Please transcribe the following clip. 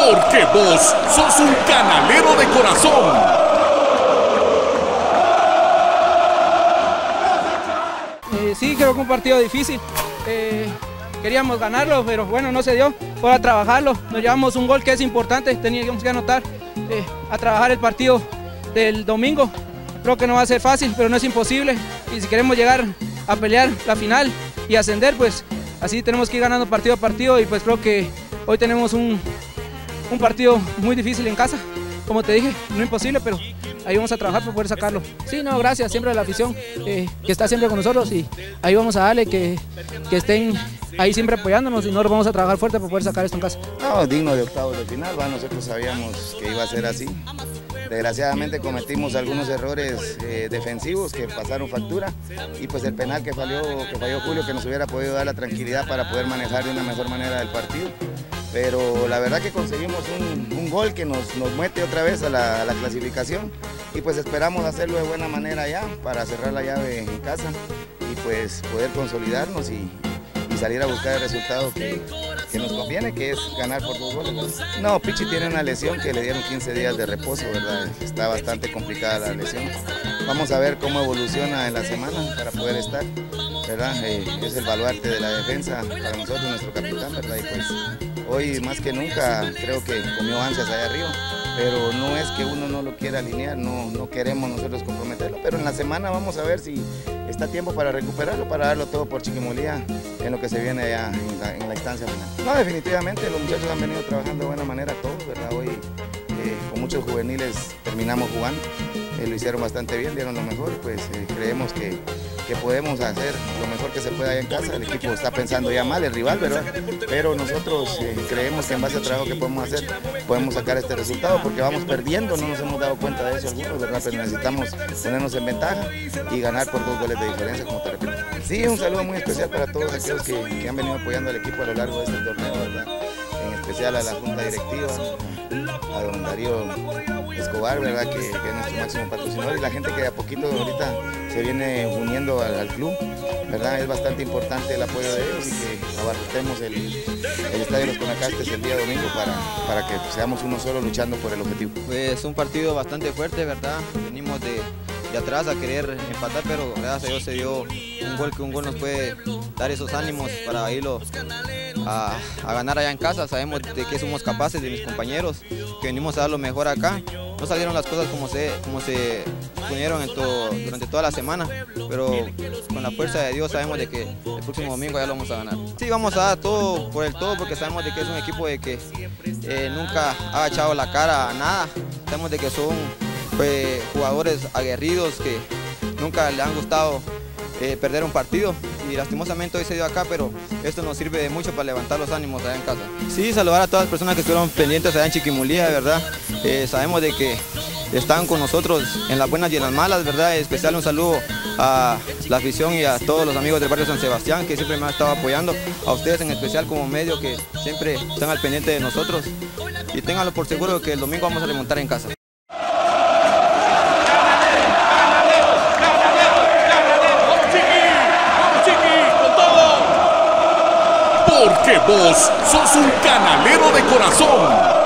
Porque vos sos un canalero de corazón. Eh, sí, creo que un partido difícil. Eh, queríamos ganarlo, pero bueno, no se dio. Fue a trabajarlo. Nos llevamos un gol que es importante, teníamos que anotar. Eh, a trabajar el partido del domingo. Creo que no va a ser fácil, pero no es imposible. Y si queremos llegar a pelear la final y ascender, pues así tenemos que ir ganando partido a partido. Y pues creo que hoy tenemos un, un partido muy difícil en casa. Como te dije, no imposible, pero ahí vamos a trabajar para poder sacarlo. Sí, no, gracias siempre a la afición eh, que está siempre con nosotros y ahí vamos a darle que, que estén ahí siempre apoyándonos y nosotros vamos a trabajar fuerte para poder sacar esto en casa. No, digno de octavos de final, ¿va? nosotros sabíamos que iba a ser así. Desgraciadamente cometimos algunos errores eh, defensivos que pasaron factura y pues el penal que falló, que falló Julio que nos hubiera podido dar la tranquilidad para poder manejar de una mejor manera el partido pero la verdad que conseguimos un, gol que nos, nos mete otra vez a la, clasificación y pues esperamos hacerlo de buena manera ya para cerrar la llave en casa y pues poder consolidarnos y, salir a buscar el resultado que, nos conviene, que es ganar por dos goles. No, Pichi tiene una lesión que le dieron 15 días de reposo, ¿verdad? Está bastante complicada la lesión. Vamos a ver cómo evoluciona en la semana para poder estar, ¿verdad? Eh, es el baluarte de la defensa para nosotros, nuestro capitán, ¿verdad? Y pues hoy más que nunca creo que comió ansias allá arriba, pero no es que uno no lo quiera alinear, no, no queremos nosotros comprometerlo, pero en la semana vamos a ver si está tiempo para recuperarlo, para darlo todo por Chiquimolía en lo que se viene allá en la, instancia final. No, definitivamente los muchachos han venido trabajando de buena manera todos, ¿verdad? Hoy eh, con muchos juveniles terminamos jugando, eh, lo hicieron bastante bien, dieron lo mejor, pues eh, creemos que que podemos hacer lo mejor que se pueda en casa. El equipo está pensando ya mal, el rival, ¿verdad? Pero nosotros eh, creemos que en base al trabajo que podemos hacer, podemos sacar este resultado porque vamos perdiendo, no nos hemos dado cuenta de eso algunos, ¿verdad? Pero necesitamos ponernos en ventaja y ganar por dos goles de diferencia, como te repito. Sí, un saludo muy especial para todos aquellos que, han venido apoyando al equipo a lo largo de este torneo, ¿verdad? A la Junta Directiva, a don Darío Escobar, ¿verdad? Que, es nuestro máximo patrocinador y la gente que a poquito ahorita se viene uniendo al, club, ¿verdad? Es bastante importante el apoyo de ellos y que abarrotemos el, el Estadio de los Conacastes el día domingo para, para que seamos uno solo luchando por el objetivo. Pues un partido bastante fuerte, ¿verdad? Venimos de, de atrás a querer empatar, pero gracias a Dios se dio un gol que un gol nos puede dar esos ánimos para irlo a, ganar allá en casa. Sabemos de que somos capaces, de mis compañeros, que venimos a dar lo mejor acá. No salieron las cosas como se, como se ponieron durante toda la semana, pero con la fuerza de Dios sabemos de que el próximo domingo ya lo vamos a ganar. Sí, vamos a dar todo por el todo porque sabemos de que es un equipo de que eh, nunca ha echado la cara a nada. Sabemos de que son pues, jugadores aguerridos que nunca le han gustado eh, perder un partido y lastimosamente hoy se dio acá, pero esto nos sirve de mucho para levantar los ánimos allá en casa. Sí, saludar a todas las personas que estuvieron pendientes allá en Chiquimulía, verdad. Eh, sabemos de que están con nosotros en las buenas y en las malas, ¿verdad? Especial un saludo a la afición y a todos los amigos del barrio San Sebastián que siempre me han estado apoyando, a ustedes en especial como medio que siempre están al pendiente de nosotros y ténganlo por seguro que el domingo vamos a remontar en casa. Vos sos un canalero de corazón.